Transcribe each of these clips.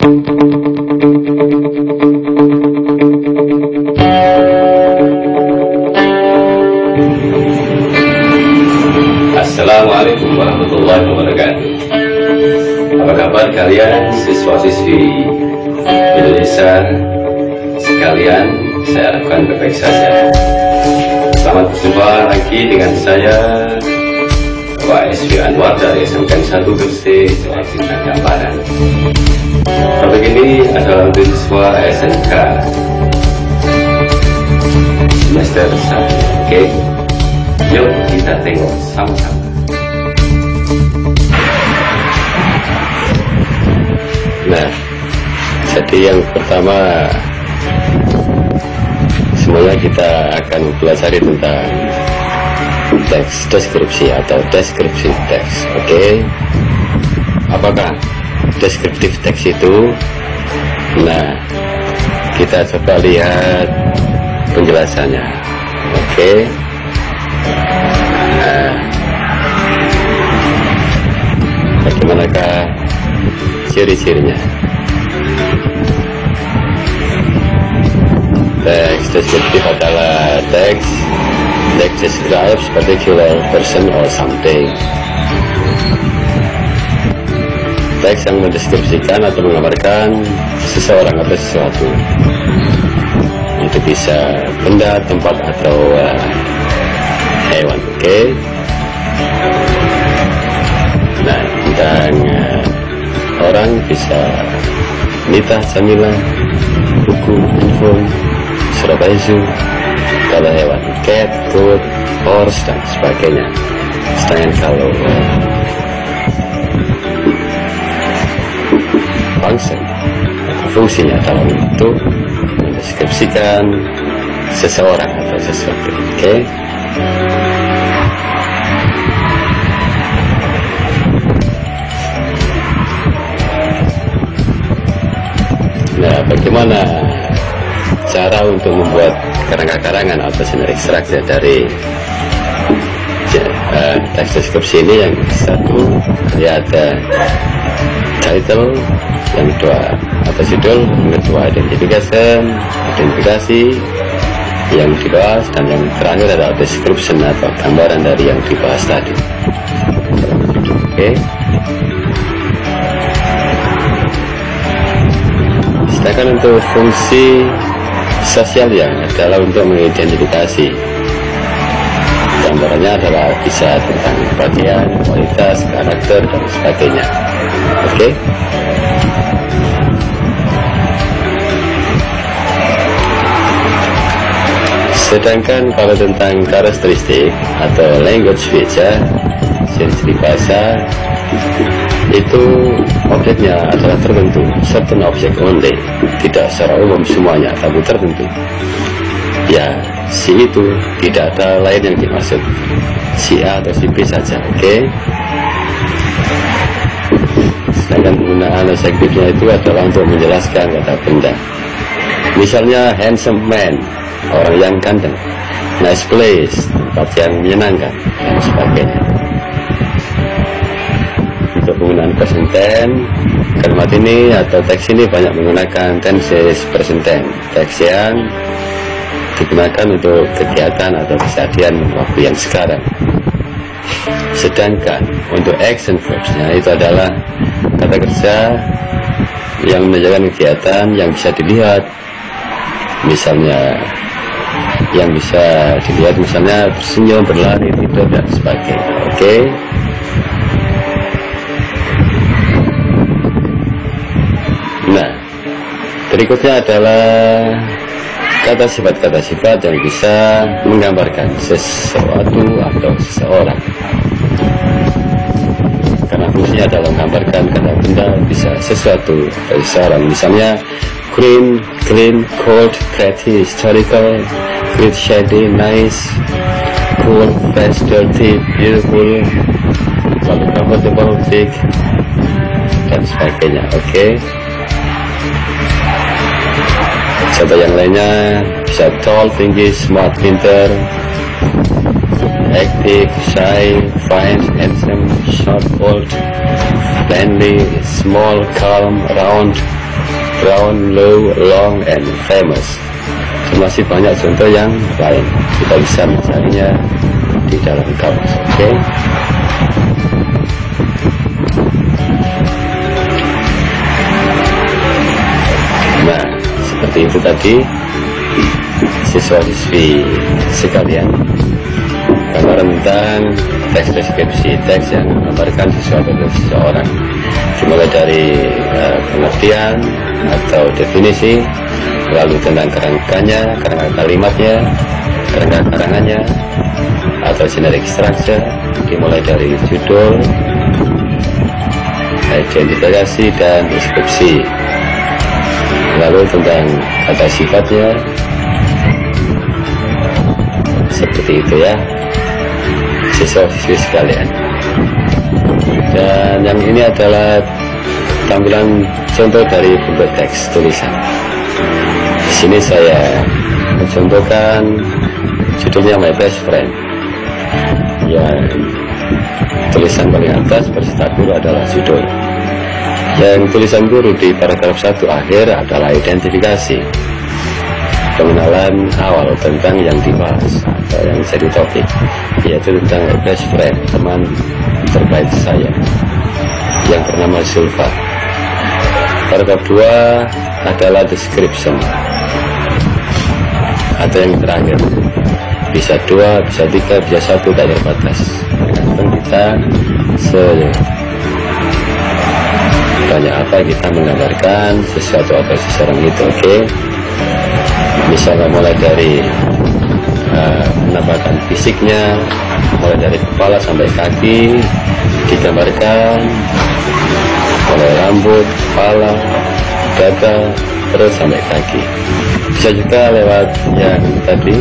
Assalamualaikum warahmatullahi wabarakatuh. Apa kabar kalian siswa-siswi Indonesia? Sekalian Saya harapkan baik-baik saja Selamat berjumpa lagi dengan saya Pak SW Anwar dari SMK 1 Gresik Bintang Gambaran Topik ini adalah siswa SMK Semester 1 Oke? Yuk kita tengok sama-sama Nah, jadi yang pertama semuanya kita akan pelajari tentang teks deskripsi atau deskripsi teks. Oke, okay? apakah deskriptif teks itu? Nah, kita coba lihat penjelasannya. Oke. Okay? Nah, bagaimanakah ciri-cirinya? Teks deskriptif adalah teks that describes particular person or something. Teks yang mendeskripsikan atau menggambarkan seseorang atau sesuatu. Itu bisa benda, tempat, atau uh, hewan. Oke. Okay? Nah, tentang uh, orang bisa Nita Jamila, buku, handphone, Surabaya Zoo, kalau hewan cat, goat, horse dan sebagainya. Sedangkan kalau uh, fungsinya adalah untuk mendeskripsikan seseorang atau sesuatu. Oke. Okay? Nah, bagaimana cara untuk membuat karangan-karangan atau sinar ekstrak dari uh, teks deskripsi ini yang satu ya ada title yang kedua atau judul yang kedua identification identifikasi yang dibahas dan yang terakhir adalah description atau gambaran dari yang dibahas tadi. Oke. Okay. sedangkan untuk fungsi sosial yang adalah untuk mengidentifikasi. Gambarannya adalah bisa tentang bagian kualitas, karakter, dan sebagainya oke. Sedangkan kalau tentang karakteristik atau language feature ciri bahasa itu objeknya adalah tertentu certain object only tidak secara umum semuanya tapi tertentu ya si itu tidak ada lain yang dimaksud. Si A atau si B saja oke? okay? Sedangkan penggunaan adjektifnya itu adalah untuk menjelaskan kata benda. Misalnya handsome man orang yang ganteng nice place tempat yang menyenangkan dan sebagainya. Untuk penggunaan present tense kalimat ini atau teks ini banyak menggunakan tenses present tense teks yang digunakan untuk kegiatan atau kejadian waktu yang sekarang. Sedangkan untuk action verbsnya itu adalah kata kerja yang menunjukkan kegiatan yang bisa dilihat. Misalnya yang bisa dilihat misalnya tersenyum, berlari, tidur dan sebagainya. Oke? Okay? nah berikutnya adalah kata sifat kata sifat yang bisa menggambarkan sesuatu atau seseorang karena fungsinya adalah menggambarkan kata benda bisa sesuatu dari seseorang misalnya green, clean, cold, pretty, historical, great, shady, nice, cool, fresh, dirty, beautiful, lalu comfortable, big, dan sebagainya. Oke. Okay? Contoh yang lainnya bisa tall, tinggi, smart, pinter, active, shy, fine, handsome, short, old, plainly, small, calm, round, brown, low, long, and famous. Masih banyak contoh yang lain. Kita bisa mencarinya di dalam kamus. Oke. Okay? Nah, seperti itu tadi siswa-siswi sekalian karena tentang teks deskripsi teks yang menggambarkan sesuatu dari seseorang. Dimulai dari uh, pengertian atau definisi lalu tentang kerangkanya kerangka kalimatnya kerangka karangannya atau generic structure dimulai dari judul identifikasi dan deskripsi. Lalu tentang kata sifatnya seperti itu ya siswa-siswi sekalian. Dan yang ini adalah tampilan contoh dari bentuk teks tulisan. Di sini saya mencontohkan judulnya My Best Friend. Yang tulisan paling atas berserta guru adalah judul. Yang tulisan guru di paragraf satu akhir adalah identifikasi pengenalan awal tentang yang dibahas atau yang jadi topik yaitu tentang best friend teman terbaik saya yang bernama Sulfa paragraf 2 adalah description. Atau yang terakhir. Bisa dua, bisa tiga, bisa satu, tak terbatas tergantung kita se banyak apa kita menggambarkan sesuatu atau seseorang itu oke. okay? Misalnya mulai dari uh, penampakan fisiknya mulai dari kepala sampai kaki digambarkan mulai rambut, kepala, dada, terus sampai kaki bisa juga lewat yang tadi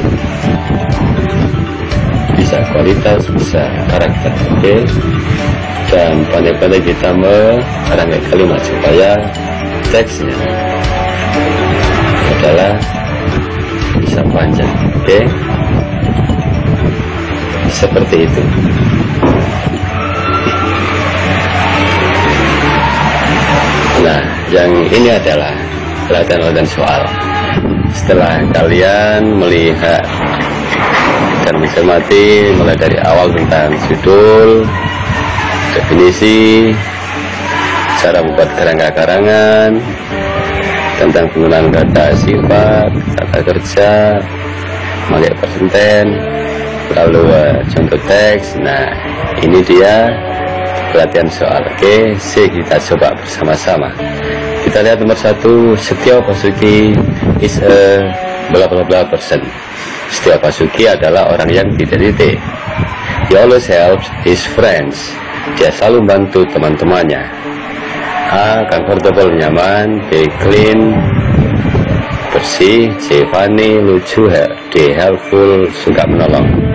bisa kualitas, bisa karakter oke okay? dan pandai-pandai kita merangkai kalimat supaya teksnya adalah bisa panjang. Oke. Okay? seperti itu. Nah yang ini adalah latihan-latihan soal. Setelah kalian melihat dan mencermati mulai dari awal tentang judul definisi cara membuat kerangka-karangan tentang penggunaan kata sifat kata kerja pakai persenten lalu uh, contoh teks. Nah ini dia pelatihan soal. Oke okay? si kita coba bersama-sama. Kita lihat nomor satu setiap Basuki is a bla bla bla person. Setiap Basuki adalah orang yang tidak titik he always helps his friends. Dia selalu membantu teman-temannya A. Comfortable, nyaman B. Clean, bersih C. Funny, lucu D. Helpful, suka menolong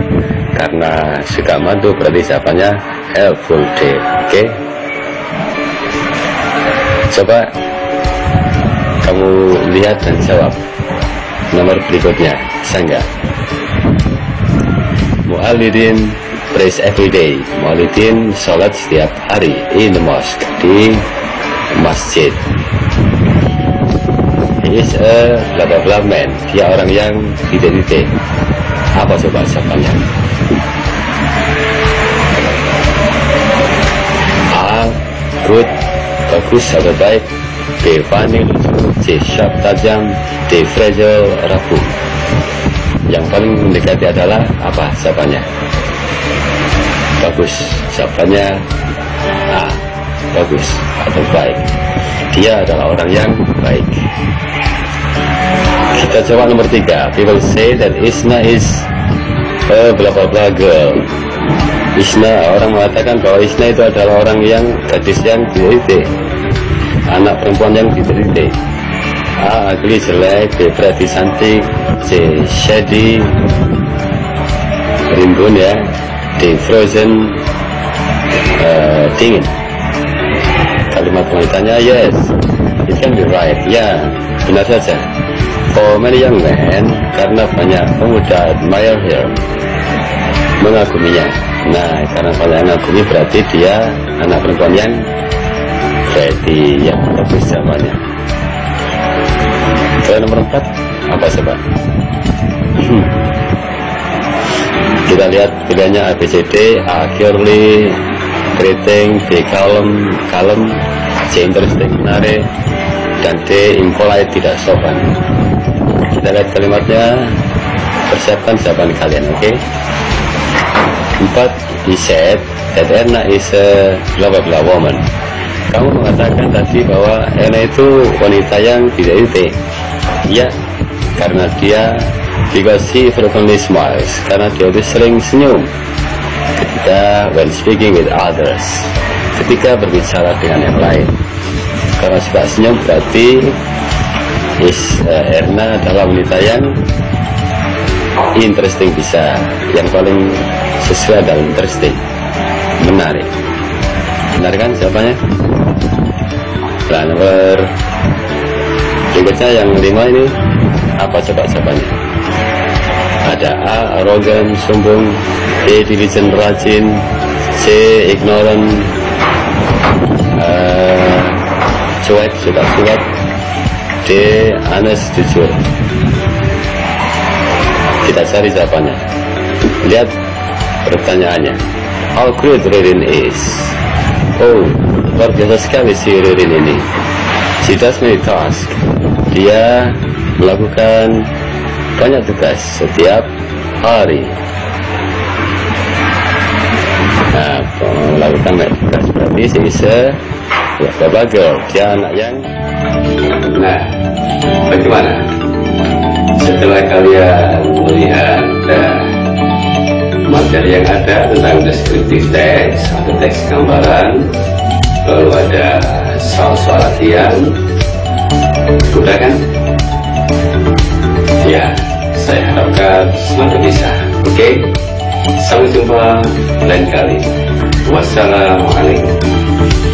karena suka membantu berarti siapanya helpful D oke okay? coba kamu lihat dan jawab nomor berikutnya bisa enggak Mu'alidin praise every day. Maulidin sholat setiap hari in the mosque di masjid. He is a blah blah blah man. Dia orang yang tidak-tidak. Apa coba siapanya? A. Good, bagus atau baik. B. Funny, C. Sharp, tajam. D. Fragile, rapuh. Yang paling mendekati adalah apa siapanya? bagus jawabannya A bagus atau baik. Dia adalah orang yang baik. Kita coba nomor tiga. People say that Isna is a bla bla bla girl. Isna orang mengatakan bahwa Isna itu adalah orang yang gadis yang tidak anak perempuan yang tidak A ugly jelek B berarti cantik C shady rimbun ya di frozen uh, dingin kalimat wanitanya yes it can be right ya benar saja for many young men karena banyak pemuda admire her mengaguminya nah karena banyak mengagumi berarti dia anak perempuan yang Jadi yang lebih zamannya. Soal nomor empat apa coba? Hmm. Kita lihat pilihannya ABCD, A greeting, B kalem, kalem, C interesting, menarik, dan D impolite, tidak sopan. Kita lihat kalimatnya, persiapkan jawaban kalian, oke? Okay? Empat, he said that Erna is a blah blah woman. Kamu mengatakan tadi bahwa Erna itu wanita yang tidak itu. Ya, karena dia because he frequently smiles karena dia itu sering senyum ketika when speaking with others. Ketika berbicara dengan yang lain. Karena suka senyum berarti is uh, Erna adalah wanita yang interesting bisa yang paling sesuai dalam interesting. Menarik. Benar kan jawabannya? Nah nomor berikutnya yang lima ini apa coba jawabannya ada A arogan sombong B diligent rajin C ignorant uh, cuek suka cuek D honest jujur. Kita cari jawabannya. Lihat pertanyaannya. How great Ririn is. Oh luar biasa sekali si Ririn ini. She does many tasks dia melakukan banyak tugas setiap hari. Nah melakukan tugas berarti si bisa ya girl dia anak yang nah bagaimana? Setelah kalian melihat uh, materi yang ada tentang deskriptif teks atau teks gambaran lalu ada soal-soal latihan sudah kan ya saya harapkan semuanya bisa. Oke? Okay? sampai jumpa lain kali. Wassalamualaikum